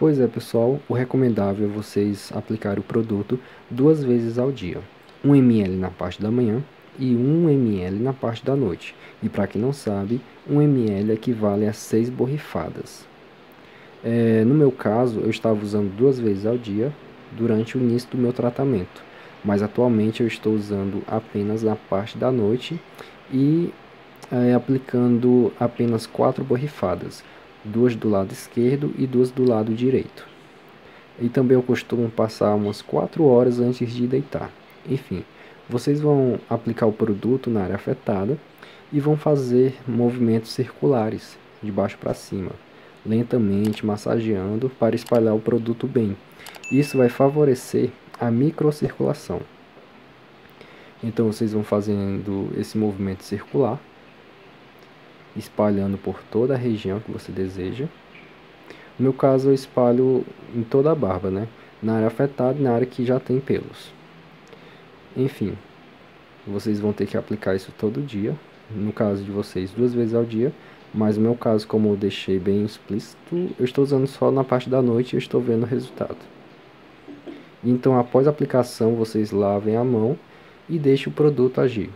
Pois é, pessoal, o recomendável é vocês aplicar o produto duas vezes ao dia. 1 ml na parte da manhã e 1 ml na parte da noite. E para quem não sabe, 1 ml equivale a 6 borrifadas. É, no meu caso, eu estava usando duas vezes ao dia durante o início do meu tratamento, mas atualmente eu estou usando apenas na parte da noite e é, aplicando apenas quatro borrifadas, duas do lado esquerdo e duas do lado direito. E também eu costumo passar umas 4 horas antes de deitar. Enfim, vocês vão aplicar o produto na área afetada e vão fazer movimentos circulares de baixo para cima, lentamente massageando para espalhar o produto bem. Isso vai favorecer a microcirculação. Então vocês vão fazendo esse movimento circular espalhando por toda a região que você deseja. No meu caso, eu espalho em toda a barba, né? Na área afetada e na área que já tem pelos. Enfim, vocês vão ter que aplicar isso todo dia. No caso de vocês, duas vezes ao dia. Mas no meu caso, como eu deixei bem explícito, eu estou usando só na parte da noite e estou vendo o resultado. Então, após a aplicação, vocês lavem a mão e deixem o produto agir.